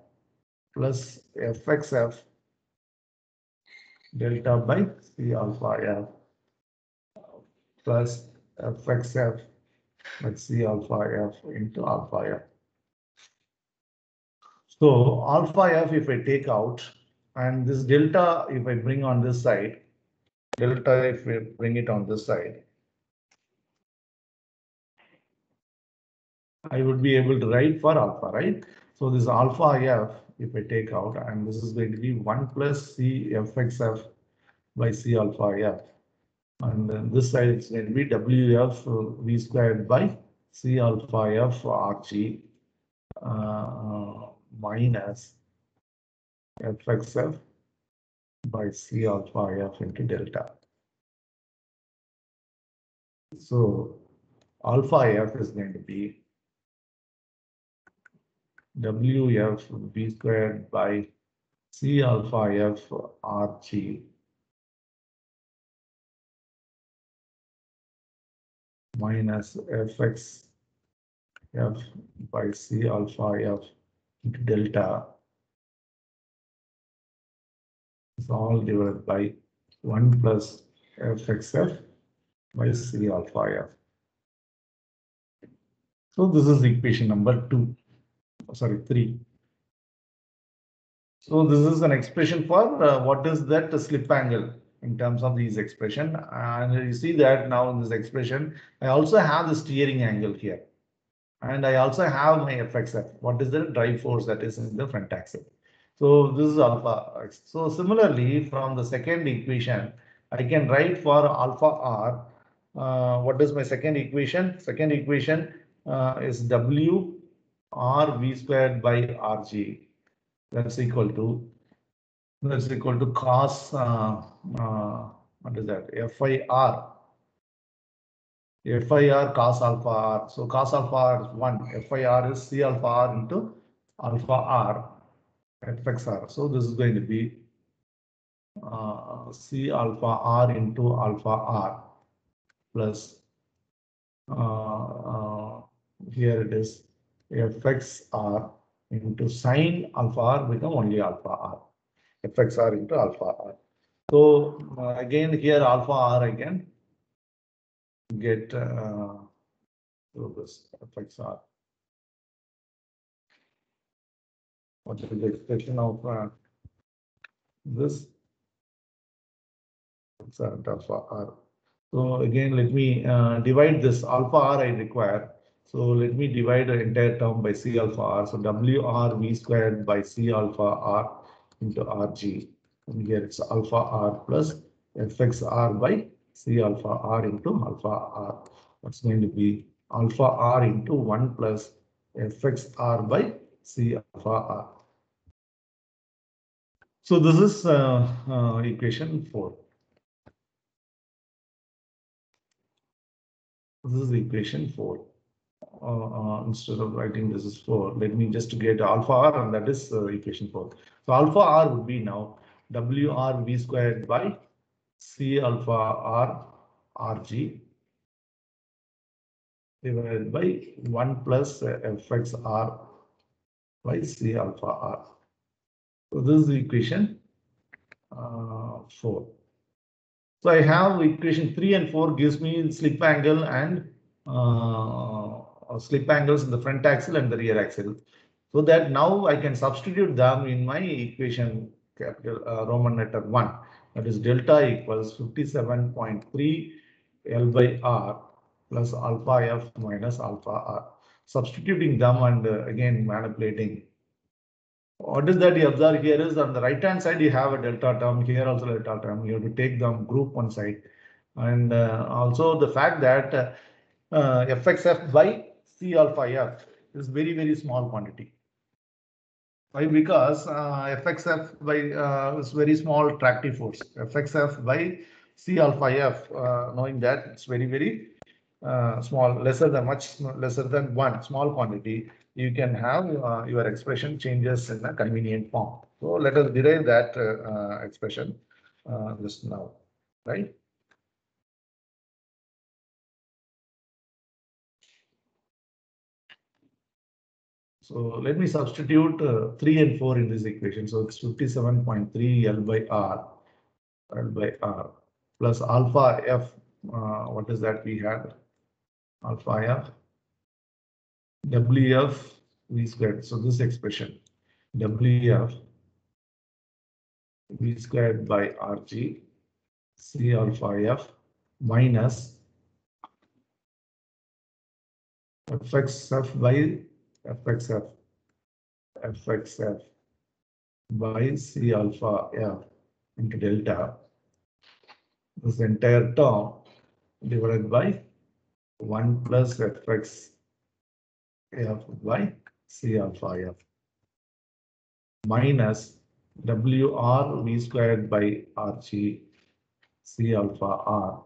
plus Fxf delta by C alpha f plus Fxf by C alpha f into alpha f. So alpha f, if I take out, and this delta, if I bring on this side, delta, if we bring it on this side, I would be able to write for alpha, right? So this alpha f, if I take out, and this is going to be 1 plus C fxf by C alpha f. And then this side it's going to be WF V squared by C alpha F RG uh, minus Fxf by C alpha F into delta. So alpha F is going to be WF V squared by C alpha F RG minus Fx F by C alpha F delta is all divided by 1 plus Fxf by C alpha F. So this is equation number 2, sorry 3. So this is an expression for uh, what is that slip angle in terms of these expression. And you see that now in this expression, I also have the steering angle here. And I also have my Fxf. What is the drive force that is in the front axle? So this is alpha. x. So similarly, from the second equation, I can write for alpha r. Uh, what is my second equation? Second equation uh, is W r v squared by rg. That's equal to that's equal to cos uh, uh, what is that FIR FIR cos alpha r. So cos alpha r is 1. FIR is C alpha r into alpha r FXR. So this is going to be uh, C alpha r into alpha r plus uh, uh, here it is FXR into sine alpha r become only alpha r. FXR into alpha r. So uh, again here alpha r again get uh, this FXR. What is the expression of uh, this? Alpha r. So again, let me uh, divide this alpha r I require. So let me divide the entire term by C alpha r. So W r V squared by C alpha r into Rg. And here it's alpha r plus Fx r by C alpha r into alpha r. What's going to be alpha r into 1 plus Fx r by C alpha r. So this is uh, uh, equation 4. This is equation 4. Uh, uh, instead of writing this is 4, let me just get alpha r and that is uh, equation 4. So alpha r would be now WR V squared by C alpha R RG divided by 1 plus Fx R by C alpha R. So this is equation uh, 4. So I have equation 3 and 4 gives me slip angle and uh, slip angles in the front axle and the rear axle. So that now I can substitute them in my equation capital uh, Roman letter 1. That is delta equals 57.3 L by R plus alpha F minus alpha R. Substituting them and uh, again manipulating. What is that you observe here is on the right hand side you have a delta term, here also delta term. You have to take them group one side. And uh, also the fact that uh, uh Fxf by C alpha F is very, very small quantity. Why? Because uh, Fxf by uh, is very small tractive force. Fxf by C alpha F, uh, knowing that it's very, very uh, small, lesser than much lesser than one small quantity, you can have uh, your expression changes in a convenient form. So let us derive that uh, uh, expression uh, just now, right? So let me substitute uh, 3 and 4 in this equation. So it's 57.3 L by R, L by R plus alpha F. Uh, what is that we had? Alpha F WF V squared. So this expression WF V squared by RG C alpha F minus FXF by FXF FXF by C alpha F into delta. This entire term divided by 1 plus Fx F by C alpha F minus WR V squared by RG C alpha R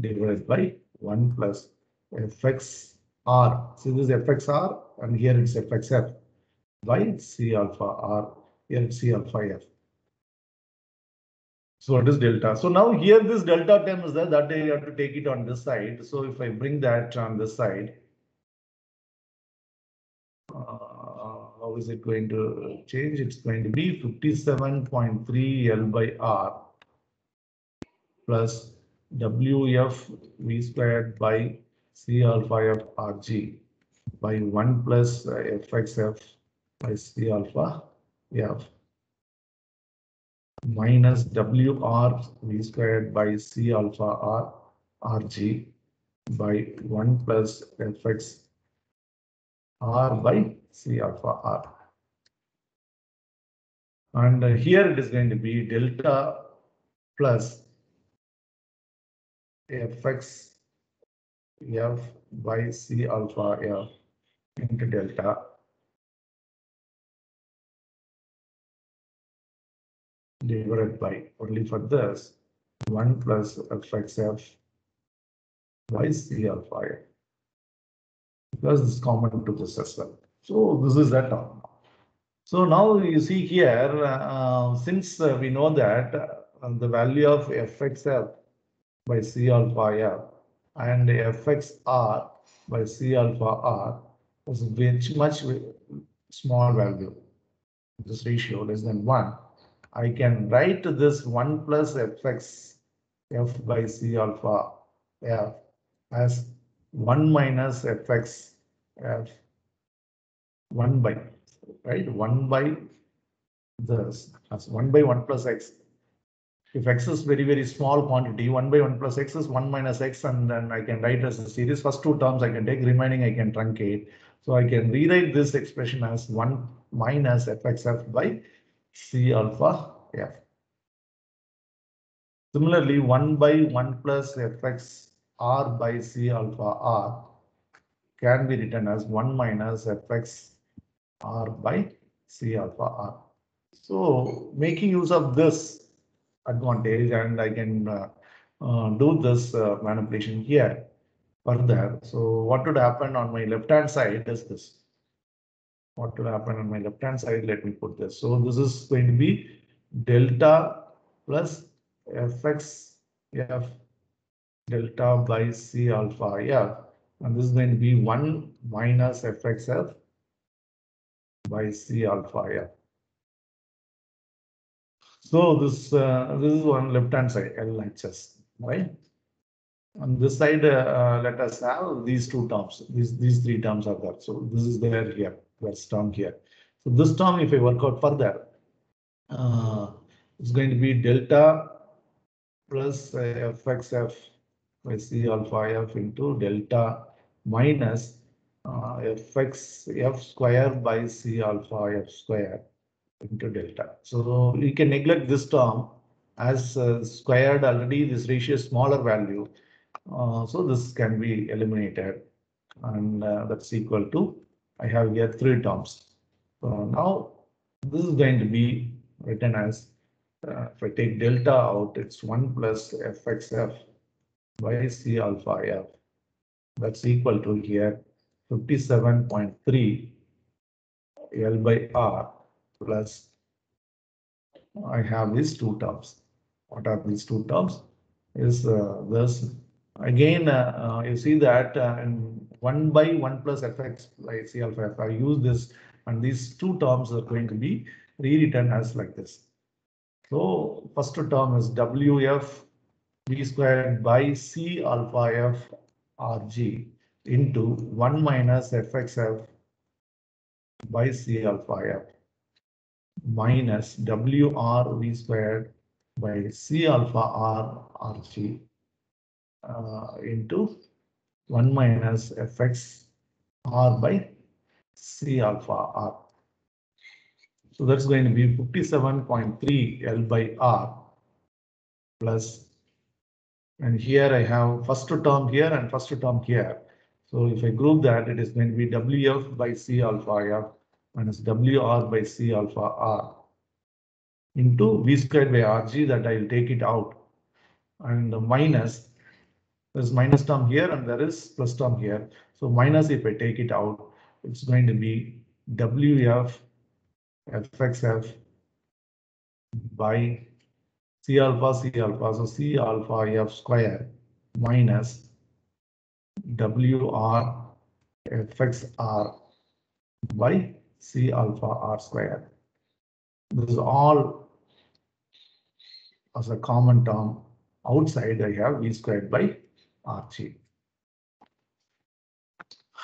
divided by 1 plus Fx R. See this is Fxr and here it's Fxf by C alpha R. Here it's C alpha F. So what is delta? So now here this delta term is there that you have to take it on this side. So if I bring that on this side, uh, how is it going to change? It's going to be 57.3 L by R plus WF V squared by C alpha F RG by 1 plus uh, FXF by C alpha F minus WR V squared by C alpha R RG by 1 plus Fx R by C alpha R. And uh, here it is going to be delta plus Fx F by C alpha F into delta divided by only for this 1 plus Fxf by C alpha F because it's common to this as well. So this is that term. So now you see here, uh, since uh, we know that uh, the value of Fxf by C alpha F and Fxr by C alpha R is very much small value. This ratio less than 1. I can write this 1 plus Fx F by C alpha F as 1 minus Fx F 1 by, right? 1 by this as 1 by 1 plus x if x is very, very small quantity, 1 by 1 plus x is 1 minus x, and then I can write as a series. First two terms I can take, remaining I can truncate. So I can rewrite this expression as 1 minus fxf by c alpha f. Similarly, 1 by 1 plus fx r by c alpha r can be written as 1 minus fx r by c alpha r. So making use of this advantage and I can uh, uh, do this uh, manipulation here further. So what would happen on my left hand side is this. What would happen on my left hand side? Let me put this. So this is going to be delta plus fx f delta by c alpha f and this is going to be 1 minus fxf by c alpha f. So this uh, this is one left hand side LHS, right? On this side, uh, let us have these two terms. These these three terms are there. So this is there here. There's term here. So this term, if I work out further, uh, it's going to be delta plus uh, fxf by c alpha f into delta minus uh, fx f square by c alpha f square into delta. So we can neglect this term as uh, squared already this ratio is smaller value. Uh, so this can be eliminated and uh, that's equal to I have here three terms. So now this is going to be written as uh, if I take delta out, it's 1 plus fxf by c alpha f. That's equal to here 57.3 L by R plus I have these two terms. What are these two terms? Is uh, this again uh, uh, you see that uh, 1 by 1 plus fx by c alpha f. I use this and these two terms are going to be rewritten as like this. So first term is wf v squared by c alpha f rg into 1 minus fxf by c alpha f minus wr v squared by c alpha r uh, into 1 minus fx r by c alpha r. So that's going to be 57.3 L by R plus, and here I have first term here and first term here. So if I group that, it is going to be WF by C alpha F minus WR by C alpha R into V squared by RG that I will take it out and the minus there's minus term here and there is plus term here. So minus if I take it out, it's going to be WF fxf by c alpha c alpha so c alpha f square minus wr fxr by c alpha r square. This is all as a common term. Outside I have v squared by rg.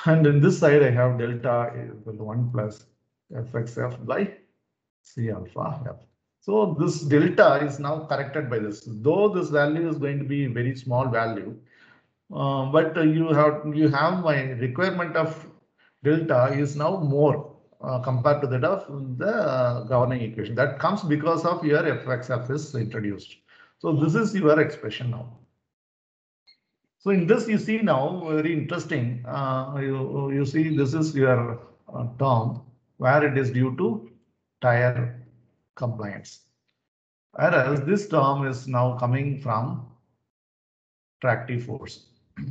And in this side I have delta equal to 1 plus fxf by c alpha f. So this delta is now corrected by this, though this value is going to be very small value. Uh, but you have you have my requirement of delta is now more compared to that of the uh, governing equation. That comes because of your fxf is introduced. So this is your expression now. So in this you see now very interesting. Uh, you you see this is your uh, term where it is due to tire compliance. Whereas this term is now coming from tractive force.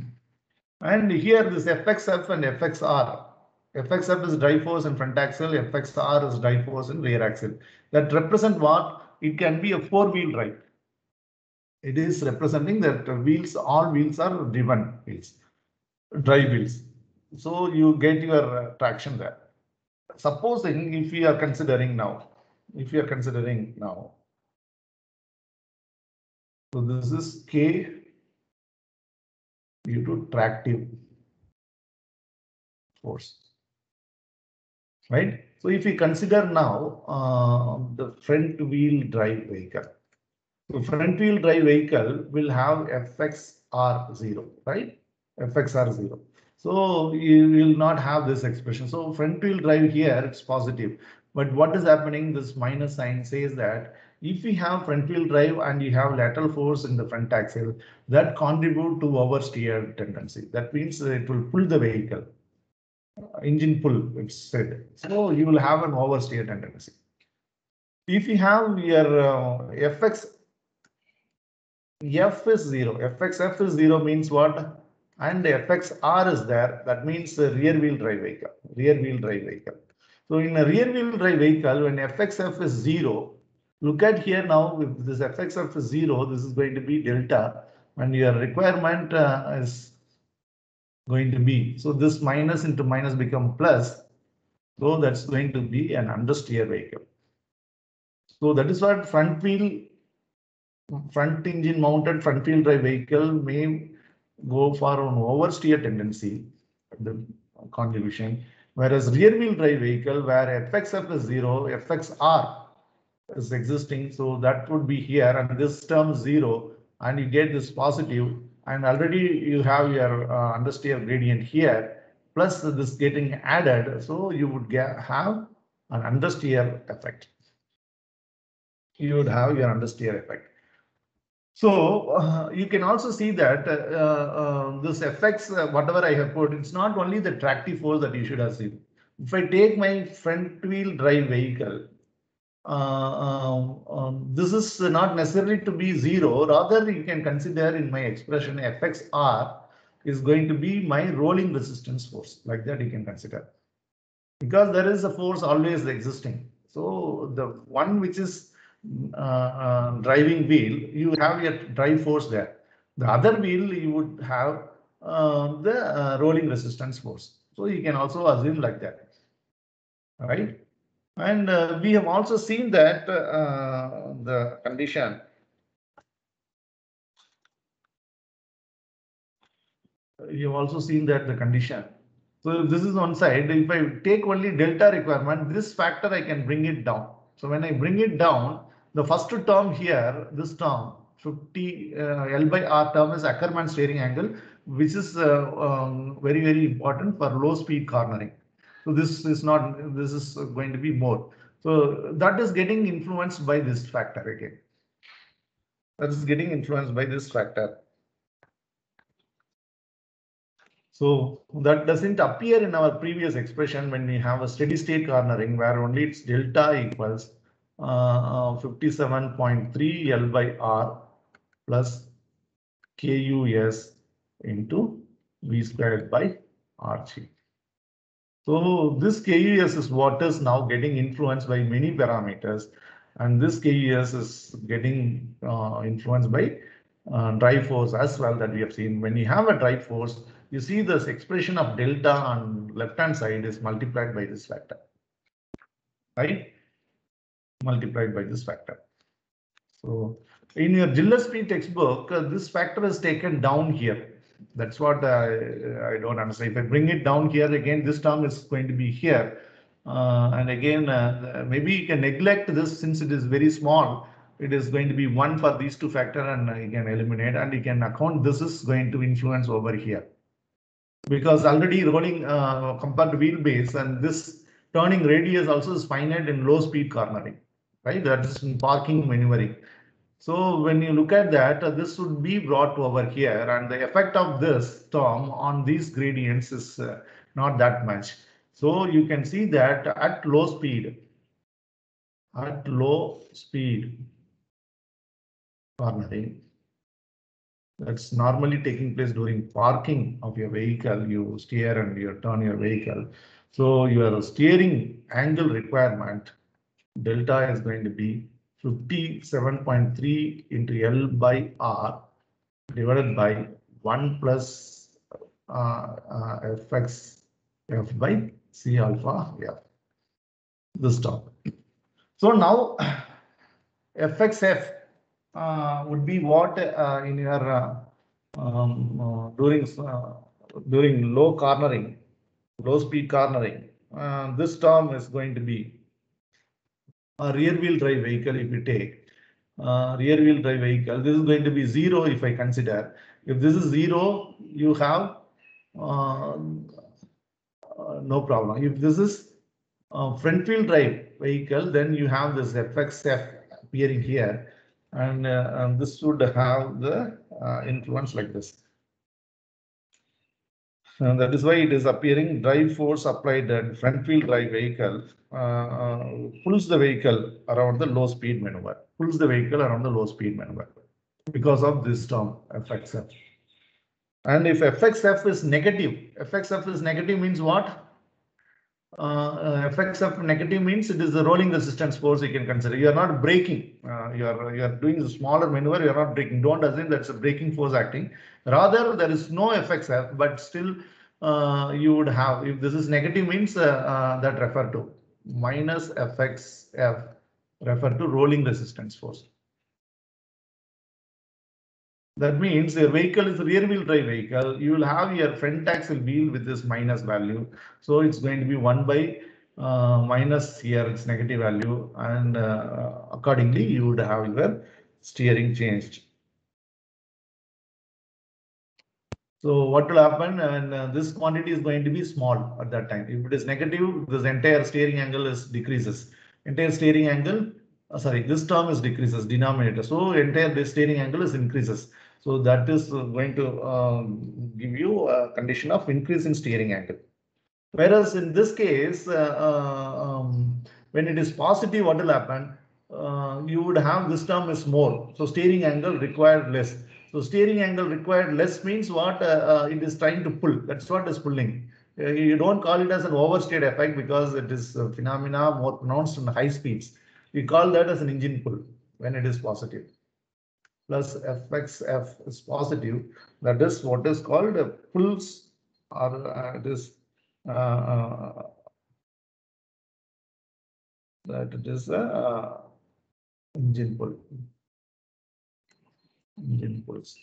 And here this Fxf and Fxr. Fxf is drive force in front axle, Fxr is drive force in rear axle. That represent what? It can be a four-wheel drive. It is representing that wheels, all wheels are driven wheels, drive wheels. So you get your uh, traction there supposing if we are considering now, if we are considering now, so this is K due to tractive force, right? So if we consider now uh, the front wheel drive vehicle, the front wheel drive vehicle will have FXR0, right? FXR0. So you will not have this expression. So front wheel drive here, it's positive. But what is happening? This minus sign says that if we have front wheel drive and you have lateral force in the front axle, that contribute to oversteer tendency. That means it will pull the vehicle. Engine pull, it's said. So you will have an oversteer tendency. If you have your uh, FX, F is zero. FXF is zero means what? and FXR is there, that means rear wheel drive vehicle, rear wheel drive vehicle. So in a rear wheel drive vehicle, when FXF is zero, look at here now, if this FXF is zero, this is going to be delta, and your requirement uh, is going to be, so this minus into minus become plus, so that's going to be an understeer vehicle. So that is what front wheel, front engine mounted front wheel drive vehicle may go for an oversteer tendency, the contribution, whereas rear wheel drive vehicle where FXF is zero, FXR is existing, so that would be here and this term zero and you get this positive and already you have your uh, understeer gradient here plus this getting added, so you would get have an understeer effect. You would have your understeer effect. So uh, you can also see that uh, uh, this affects uh, whatever I have put. It's not only the tractive force that you should assume. If I take my front wheel drive vehicle, um, um, this is not necessarily to be zero. Rather, you can consider in my expression fxr is going to be my rolling resistance force. Like that, you can consider because there is a force always existing. So the one which is uh, uh, driving wheel, you have your drive force there. The other wheel, you would have uh, the uh, rolling resistance force. So you can also assume like that. Right. And uh, we have also seen that uh, the condition you have also seen that the condition. So this is one side. If I take only delta requirement, this factor I can bring it down. So when I bring it down, the first term here, this term 50 uh, L by R term is Ackermann steering angle, which is uh, um, very, very important for low speed cornering. So this is not, this is going to be more. So that is getting influenced by this factor again. That is getting influenced by this factor. So that doesn't appear in our previous expression when we have a steady state cornering where only its delta equals uh, 57.3 L by R plus KUS into V squared by RG. So this KUS is what is now getting influenced by many parameters. And this KUS is getting uh, influenced by uh, drive force as well that we have seen. When you have a drive force, you see this expression of delta on left hand side is multiplied by this factor. Right? Multiplied by this factor. So in your Gillespie textbook, uh, this factor is taken down here that's what I, I don't understand. If I bring it down here again, this term is going to be here. Uh, and again, uh, maybe you can neglect this since it is very small. It is going to be one for these two factor and you can eliminate and you can account this is going to influence over here. Because already rolling uh, compared wheelbase and this turning radius also is finite in low speed cornering, right? That is in parking maneuvering. So when you look at that, uh, this would be brought over here and the effect of this term on these gradients is uh, not that much. So you can see that at low speed, at low speed cornering, that's normally taking place during parking of your vehicle. You steer and you turn your vehicle. So your steering angle requirement delta is going to be 57.3 into L by R divided by 1 plus uh, uh, Fx F by C alpha F. This term. So now Fxf uh, would be what uh, in your uh, um, uh, during during low cornering, low speed cornering. this term is going to be a rear wheel drive vehicle if you take uh, rear wheel drive vehicle, this is going to be zero if I consider. If this is zero, you have uh, uh, no problem. If this is front wheel drive vehicle, then you have this FXF appearing here and, uh, and this would have the uh, influence like this. And that is why it is appearing drive force applied at front wheel drive vehicle uh, uh, pulls the vehicle around the low speed maneuver, pulls the vehicle around the low speed maneuver because of this term FXF. And if FXF is negative, FXF is negative means what? Uh, uh FXF negative means it is the rolling resistance force you can consider. You are not braking. Uh, you are you are doing the smaller maneuver. You are not braking. Don't assume that's a braking force acting. Rather, there is no FXF, but still uh, you would have. If this is negative means uh, uh, that refer to minus Fxf refer to rolling resistance force. That means your vehicle is a rear wheel drive vehicle. You will have your front axle wheel with this minus value. So it's going to be 1 by uh, minus here, it's negative value. And uh, accordingly, you would have your steering changed. So what will happen and uh, this quantity is going to be small at that time. If it is negative, this entire steering angle is decreases. Entire steering angle, uh, sorry, this term is decreases denominator. So entire this steering angle is increases. So that is going to um, give you a condition of increase in steering angle. Whereas in this case, uh, uh um, When it is positive, what will happen? Uh, you would have this term is more. So steering angle required less. So steering angle required less means what uh, uh, it is trying to pull. That's what is pulling. Uh, you don't call it as an oversteered effect because it is phenomena more pronounced in high speeds. We call that as an engine pull when it is positive. Plus fxf is positive. That is what is called a pulls or uh, it is uh, uh, that it is a engine pull. Pulls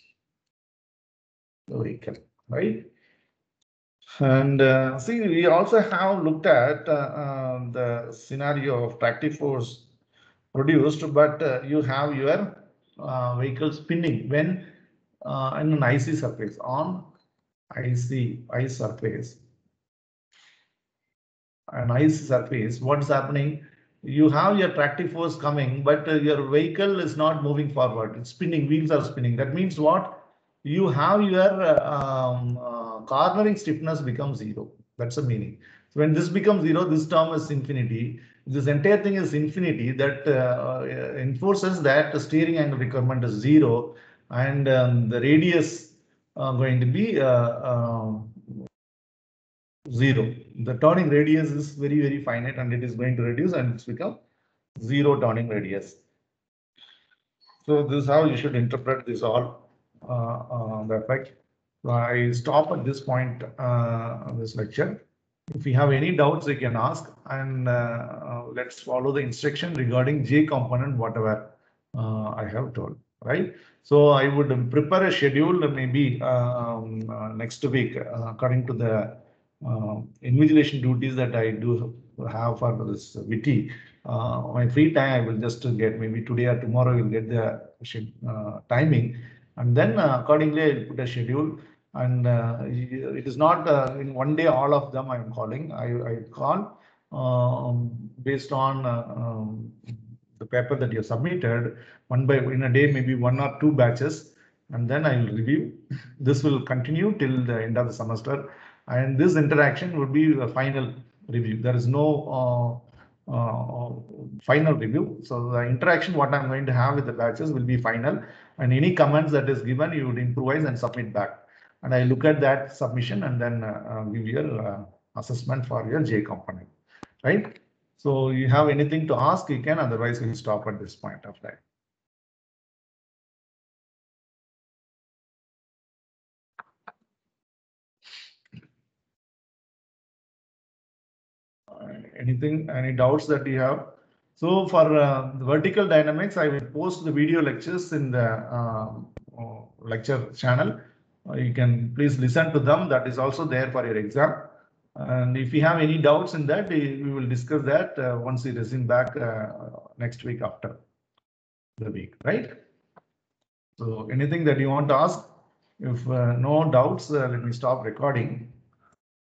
the vehicle, right? And uh, see, we also have looked at uh, uh, the scenario of tractive force produced, but uh, you have your uh, vehicle spinning when uh, in an icy surface on icy ice surface. An ice surface, what's happening? You have your tractive force coming, but your vehicle is not moving forward. It's spinning, wheels are spinning. That means what? You have your um, cornering stiffness becomes zero. That's the meaning. So when this becomes zero, this term is infinity. This entire thing is infinity that uh, enforces that the steering angle requirement is zero and um, the radius uh, going to be uh, um, zero. The turning radius is very, very finite and it is going to reduce and it's become zero turning radius. So this is how you should interpret this all, uh, uh, the effect. I stop at this point uh, this lecture. If you have any doubts, you can ask and uh, uh, let's follow the instruction regarding J component, whatever uh, I have told, right? So I would prepare a schedule maybe um, next week according to the invigilation duties that I do have for this VT. my free time, I will just get maybe today or tomorrow, you'll get the uh, timing and then accordingly I'll put a schedule and uh, it is not uh, in one day all of them I'm calling. I, I call um, based on uh, um, the paper that you submitted one by in a day, maybe one or two batches, and then I will review. This will continue till the end of the semester, and this interaction would be the final review. There is no uh, uh, final review. So the interaction, what I'm going to have with the batches will be final and any comments that is given, you would improvise and submit back and I look at that submission and then uh, uh, give your uh, assessment for your J component, right? So you have anything to ask, you can, otherwise we'll stop at this point of time. Anything, any doubts that you have? So for uh, vertical dynamics, I will post the video lectures in the uh, lecture channel. Uh, you can please listen to them. That is also there for your exam. And if you have any doubts in that, we will discuss that uh, once we resume back uh, next week after the week, right? So anything that you want to ask, if uh, no doubts, uh, let me stop recording.